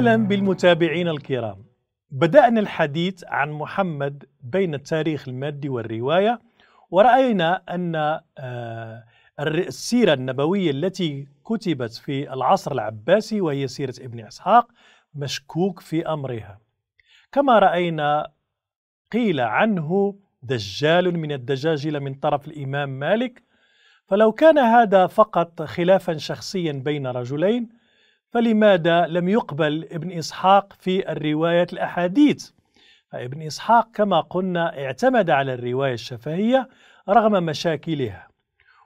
أهلا بالمتابعين الكرام. بدأنا الحديث عن محمد بين التاريخ المادي والرواية ورأينا أن آه، السيرة النبوية التي كتبت في العصر العباسي وهي سيرة ابن إسحاق مشكوك في أمرها كما رأينا قيل عنه دجال من الدجاجلة من طرف الإمام مالك فلو كان هذا فقط خلافا شخصيا بين رجلين فلماذا لم يقبل ابن إسحاق في الرواية الأحاديث؟ فابن إسحاق كما قلنا اعتمد على الرواية الشفهية رغم مشاكلها.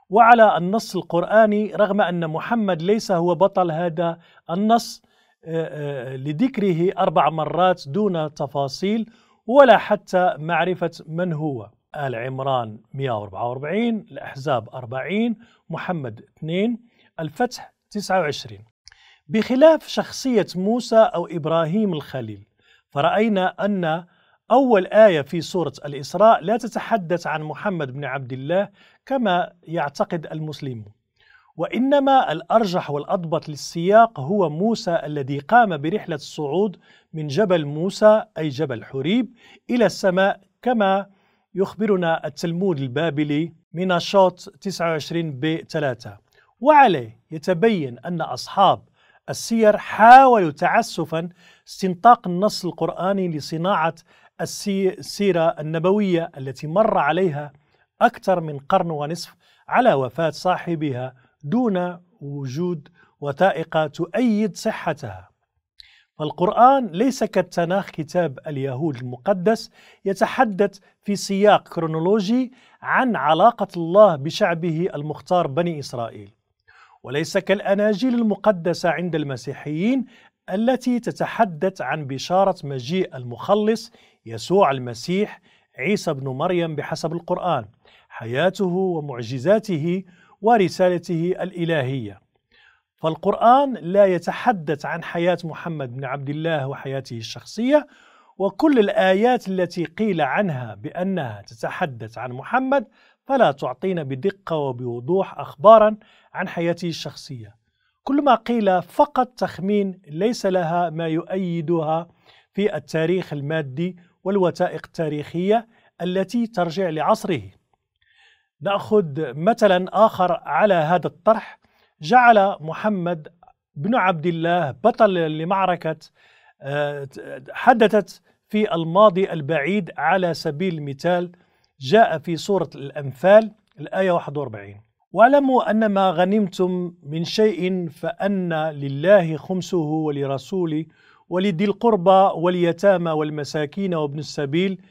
وعلى النص القرآني رغم أن محمد ليس هو بطل هذا النص آه، آه، لذكره أربع مرات دون تفاصيل ولا حتى معرفة من هو. آل عمران 144 الأحزاب 40 محمد 2 الفتح 29 بخلاف شخصية موسى أو إبراهيم الخليل فرأينا أن أول آية في سورة الإسراء لا تتحدث عن محمد بن عبد الله كما يعتقد المسلمون. وإنما الأرجح والأضبط للسياق هو موسى الذي قام برحلة الصعود من جبل موسى أي جبل حريب إلى السماء كما يخبرنا التلمود البابلي من الشوط 29 ب 3 وعليه يتبين أن أصحاب السير حاولوا تعسفا استنطاق النص القرآني لصناعة السيرة النبوية التي مر عليها أكثر من قرن ونصف على وفاة صاحبها دون وجود وثائق تؤيد صحتها. فالقرآن ليس كالتناخ كتاب اليهود المقدس يتحدث في سياق كرونولوجي عن علاقة الله بشعبه المختار بني إسرائيل. وليس كالأناجيل المقدسة عند المسيحيين التي تتحدث عن بشارة مجيء المخلص يسوع المسيح عيسى بن مريم بحسب القرآن حياته ومعجزاته ورسالته الإلهية. فالقرآن لا يتحدث عن حياة محمد بن عبد الله وحياته الشخصية وكل الآيات التي قيل عنها بأنها تتحدث عن محمد فلا تعطينا بدقة وبوضوح أخبارا عن حياته الشخصية. كل ما قيل فقط تخمين ليس لها ما يؤيدها في التاريخ المادي والوثائق التاريخية التي ترجع لعصره. نأخذ مثلا آخر على هذا الطرح. جعل محمد بن عبد الله بطل لمعركة آه، حدثت في الماضي البعيد على سبيل المثال جاء في سورة الأنفال الآية 41 واعلموا أن ما غنمتم من شيء فأن لله خمسه ولرسوله ولذي القربى واليتامى والمساكين وابن السبيل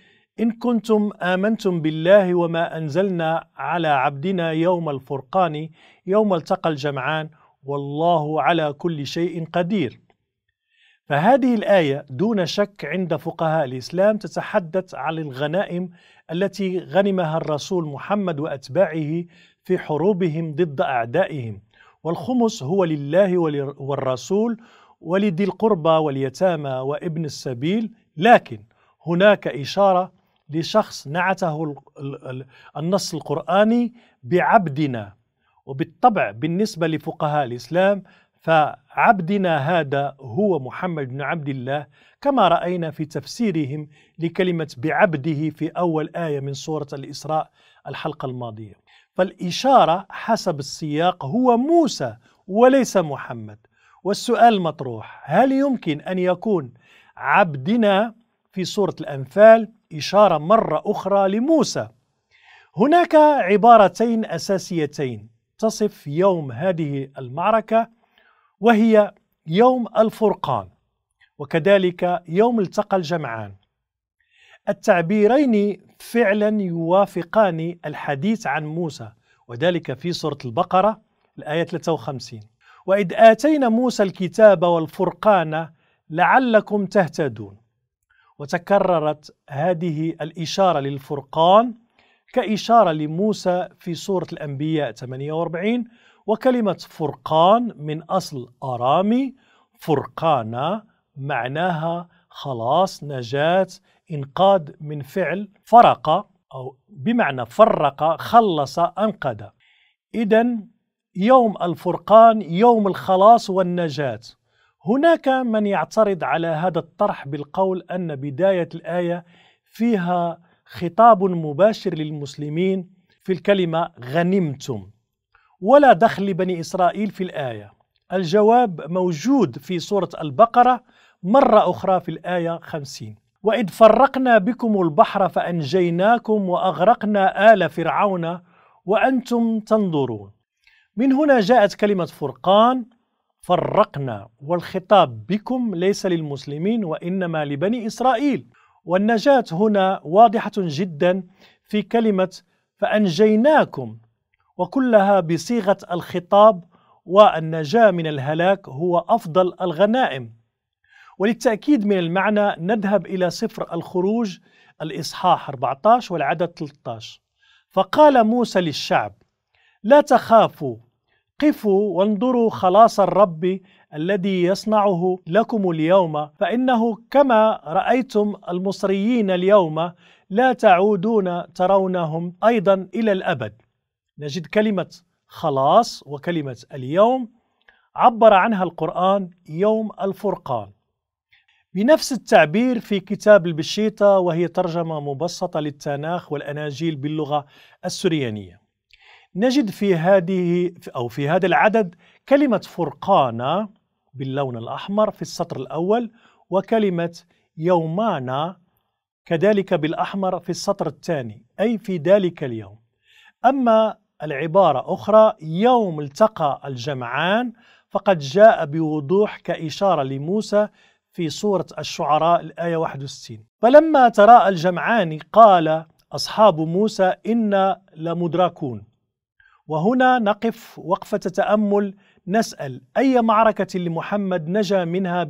إن كنتم آمنتم بالله وما أنزلنا على عبدنا يوم الفرقان يوم التقى الجمعان والله على كل شيء قدير. فهذه الآية دون شك عند فقهاء الإسلام تتحدث عن الغنائم التي غنمها الرسول محمد وأتباعه في حروبهم ضد أعدائهم، والخمس هو لله والرسول ولذي القربى واليتامى وابن السبيل، لكن هناك إشارة لشخص نعته النص القرآني بعبدنا وبالطبع بالنسبة لفقهاء الإسلام فعبدنا هذا هو محمد بن عبد الله كما رأينا في تفسيرهم لكلمة بعبده في أول آية من سورة الإسراء الحلقة الماضية. فالإشارة حسب السياق هو موسى وليس محمد. والسؤال مطروح هل يمكن أن يكون عبدنا في سورة الأنفال إشارة مرة أخرى لموسى؟ هناك عبارتين أساسيتين تصف يوم هذه المعركة وهي يوم الفرقان وكذلك يوم التقى الجمعان. التعبيرين فعلا يوافقان الحديث عن موسى وذلك في سورة البقرة الآية 53 وإذ آتينا موسى الكتاب والفرقان لعلكم تهتدون. وتكررت هذه الإشارة للفرقان كإشارة لموسى في سورة الأنبياء 48 وكلمة فرقان من أصل أرامي فرقانا معناها خلاص نجاة إنقاذ من فعل فرق أو بمعنى فرق خلص أنقذ. إذا يوم الفرقان يوم الخلاص والنجاة. هناك من يعترض على هذا الطرح بالقول أن بداية الآية فيها خطاب مباشر للمسلمين في الكلمة غنمتم ولا دخل لبني إسرائيل في الآية. الجواب موجود في سورة البقرة مرة أخرى في الآية 50 وإذ فرقنا بكم البحر فأنجيناكم وأغرقنا آل فرعون وأنتم تنظرون. من هنا جاءت كلمة فرقان فرقنا والخطاب بكم ليس للمسلمين وإنما لبني إسرائيل. والنجاة هنا واضحة جدا في كلمة فأنجيناكم وكلها بصيغة الخطاب والنجاة من الهلاك هو أفضل الغنائم. وللتأكيد من المعنى نذهب إلى سفر الخروج الإصحاح 14 والعدد 13 فقال موسى للشعب لا تخافوا قفوا وانظروا خلاص الرب الذي يصنعه لكم اليوم فإنه كما رأيتم المصريين اليوم لا تعودون ترونهم أيضا إلى الأبد. نجد كلمة خلاص وكلمة اليوم عبر عنها القرآن يوم الفرقان. بنفس التعبير في كتاب البشيطة وهي ترجمة مبسطة للتناخ والأناجيل باللغة السريانية نجد في هذه أو في هذا العدد كلمة فرقانا باللون الأحمر في السطر الأول وكلمة يومانا كذلك بالأحمر في السطر الثاني أي في ذلك اليوم. أما العبارة أخرى يوم التقى الجمعان فقد جاء بوضوح كإشارة لموسى في سورة الشعراء الآية 61 فلما تراءى الجمعان قال أصحاب موسى إنا لمدركون. وهنا نقف وقفة تأمل نسأل أي معركة لمحمد نجا منها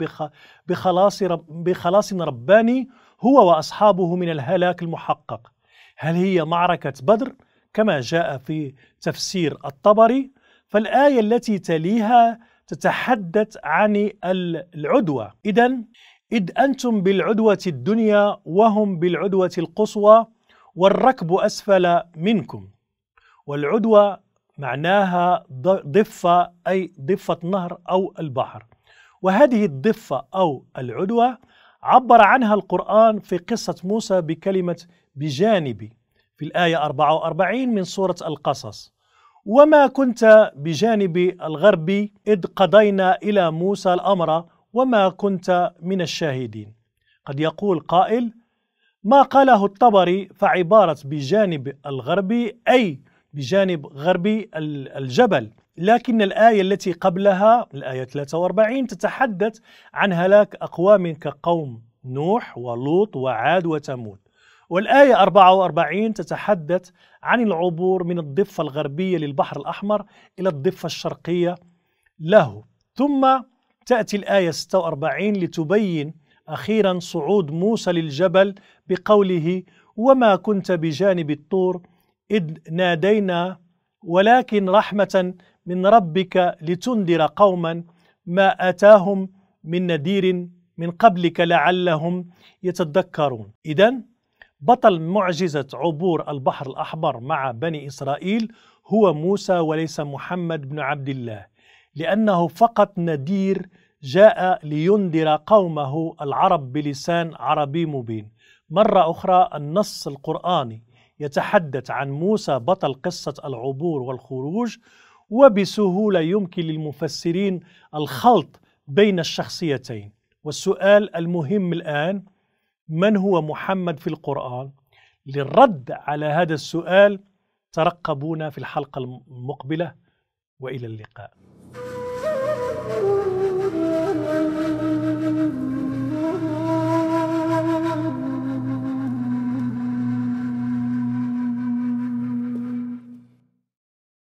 بخلاص, رب بخلاص رباني هو وأصحابه من الهلاك المحقق؟ هل هي معركة بدر كما جاء في تفسير الطبري فالآية التي تليها تتحدث عن العدوى. إذا إذ أنتم بالعدوة الدنيا وهم بالعدوة القصوى والركب أسفل منكم. والعدوى معناها ضفة أي ضفة نهر أو البحر. وهذه الضفة أو العدوى عبر عنها القرآن في قصة موسى بكلمة بجانبي. في الآية 44 من سورة القصص. وما كنت بجانب الغرب إذ قضينا إلى موسى الأمر وما كنت من الشاهدين. قد يقول قائل ما قاله الطبري فعبارة بجانب الغرب أي بجانب غربي الجبل. لكن الآية التي قبلها الآية 43 تتحدث عن هلاك أقوام كقوم نوح ولوط وعاد وتمود والآية 44 تتحدث عن العبور من الضفة الغربية للبحر الأحمر إلى الضفة الشرقية له. ثم تأتي الآية 46 لتبين أخيرا صعود موسى للجبل بقوله وما كنت بجانب الطور إذ نادينا ولكن رحمة من ربك لتنذر قوما ما آتاهم من نذير من قبلك لعلهم يتذكرون. إذا بطل معجزة عبور البحر الأحمر مع بني إسرائيل هو موسى وليس محمد بن عبد الله لأنه فقط نذير جاء لينذر قومه العرب بلسان عربي مبين. مرة أخرى النص القرآني يتحدث عن موسى بطل قصة العبور والخروج وبسهولة يمكن للمفسرين الخلط بين الشخصيتين. والسؤال المهم الآن من هو محمد في القرآن؟ للرد على هذا السؤال ترقبونا في الحلقة المقبلة وإلى اللقاء